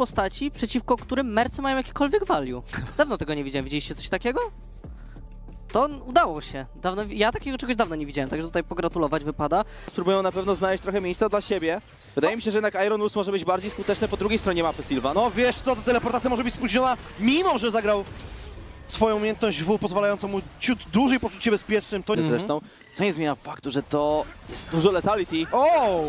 postaci, przeciwko którym mercy mają jakikolwiek value. Dawno tego nie widziałem. Widzieliście coś takiego? To udało się. Dawno, ja takiego czegoś dawno nie widziałem, także tutaj pogratulować wypada. Spróbują na pewno znaleźć trochę miejsca dla siebie. Wydaje mi się, że jednak Iron Wolves może być bardziej skuteczny po drugiej stronie mapy Sylvan. No wiesz co, ta teleportacja może być spóźniona, mimo że zagrał swoją umiejętność W, pozwalającą mu ciut dłużej poczuć się bezpiecznym. To Zresztą, co nie zmienia faktu, że to jest dużo letality. O!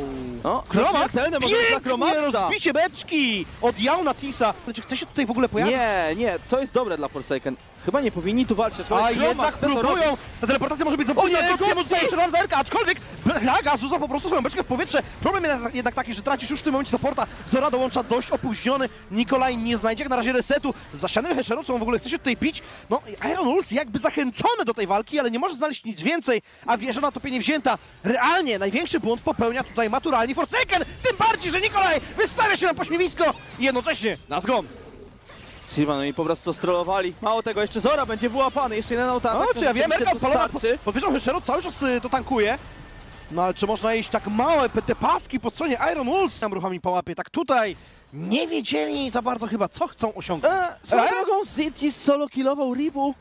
No, dla Pięknie rozbicie beczki od Jauna Tisa. Czy chce się tutaj w ogóle pojawić? Nie, nie, to jest dobre dla Forsaken. Chyba nie powinni tu walczyć, A Kromax jednak to próbują! Ta teleportacja może być za O nie, późna, Gotye mu jeszcze Landerka, aczkolwiek Braga zuza po prostu swoją beczkę w powietrze. Problem jednak, jednak taki, że tracisz już w tym momencie supporta. Zora dołącza dość opóźniony. Nikolaj nie znajdzie jak na razie resetu. Za ściany Heshero, co on w ogóle chce się tutaj pić? No Iron Wolves jakby zachęcony do tej walki, ale nie może znaleźć nic więcej, a wie, że na topie nie wzięta. Realnie największy błąd popełnia tutaj maturalnie Forsaken, tym bardziej, że Nikolaj wystawia się na pośmiewisko i jednocześnie na zgon. Sylvan, no i po prostu strollowali. Mało tego, jeszcze Zora będzie wyłapany, jeszcze jeden autoatak. No, czy ja wiem, Merka odpalona pod wieżą Heshero cały czas y, to tankuje. No ale czy można iść tak małe te paski po stronie Iron Wolves tam ruchami po łapie? Tak tutaj nie wiedzieli za bardzo chyba co chcą osiągnąć. E, swoją E? drogą City solo killował Ribu.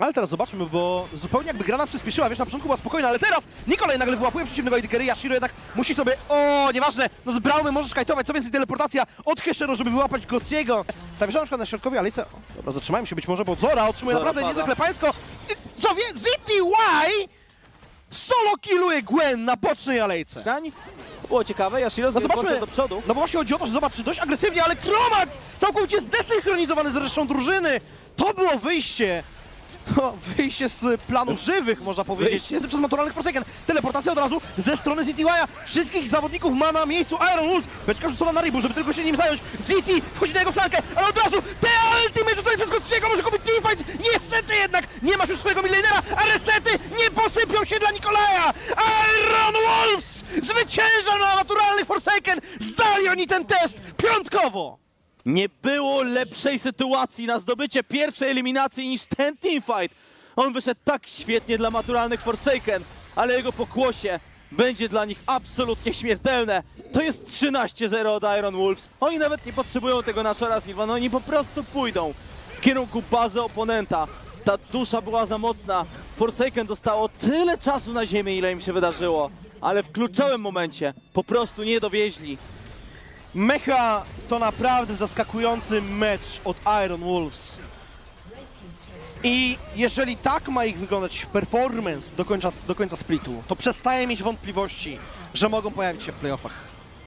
Ale teraz zobaczmy, bo zupełnie jakby gra nam przyspieszyła, wiesz, na początku była spokojna, ale teraz Nikolaj nagle wyłapuje przeciwnego Idikery, Yashiro jednak musi sobie, o, nieważne, no z Braumy możesz kajtować, co więcej teleportacja od Heshero, żeby wyłapać Gociego. Ta wieża na przykład na środkowej alejce, o, dobra, zatrzymajmy się być może, bo Zora otrzymuje Zora naprawdę pada. niezwykle pańsko. Co wie, ZTY solo killuje Gwen na bocznej alejce. Krań. Było ciekawe, Yashiro No zobaczmy, do przodu. no bo właśnie chodzi o to, że zobacz, dość agresywnie, ale Kromax całkowicie zdesynchronizowany z resztą drużyny. To było wyjście. No, wyjście z planów żywych, można powiedzieć. Wyjście. Jest przez naturalnych Forsaken. Teleportacja od razu ze strony ZTY'a. Wszystkich zawodników ma na miejscu Iron Wolves. Beczka rzucona na Ribu, żeby tylko się nim zająć. ZT wchodzi na jego flankę, ale od razu te ultimate tutaj przez Gotssiego może kupić teamfight. Niestety jednak nie masz już swojego milionera, a resety nie się dla Nikolaja. Iron Wolves zwycięża na naturalnych Forsaken. Zdali oni ten test piątkowo. Nie było lepszej sytuacji na zdobycie pierwszej eliminacji niż ten teamfight. On wyszedł tak świetnie dla maturalnych Forsaken, ale jego pokłosie będzie dla nich absolutnie śmiertelne. To jest 13-0 od Iron Wolves. Oni nawet nie potrzebują tego Silva, no oni po prostu pójdą w kierunku bazy oponenta. Ta dusza była za mocna. Forsaken dostało tyle czasu na ziemię, ile im się wydarzyło, ale w kluczowym momencie po prostu nie dowieźli. Mecha to naprawdę zaskakujący mecz od Iron Wolves. I jeżeli tak ma ich wyglądać performance do końca, do końca splitu, to przestaję mieć wątpliwości, że mogą pojawić się w playoffach.